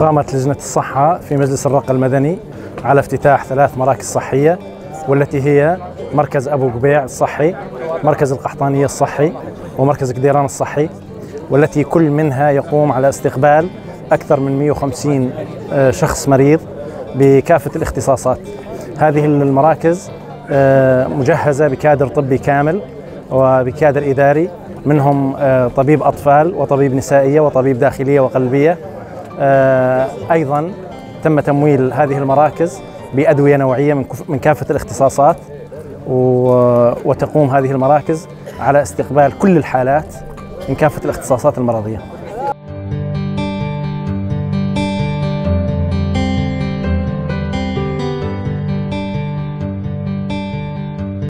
قامت لجنة الصحة في مجلس الرقة المدني على افتتاح ثلاث مراكز صحية والتي هي مركز أبو قبيع الصحي مركز القحطانية الصحي ومركز قديران الصحي والتي كل منها يقوم على استقبال أكثر من 150 آه، شخص مريض بكافة الاختصاصات. هذه المراكز آه، مجهزة بكادر طبي كامل وبكادر إداري منهم آه، طبيب أطفال وطبيب نسائية وطبيب داخلية وقلبية أيضا تم تمويل هذه المراكز بأدوية نوعية من كافة الاختصاصات وتقوم هذه المراكز على استقبال كل الحالات من كافة الاختصاصات المرضية.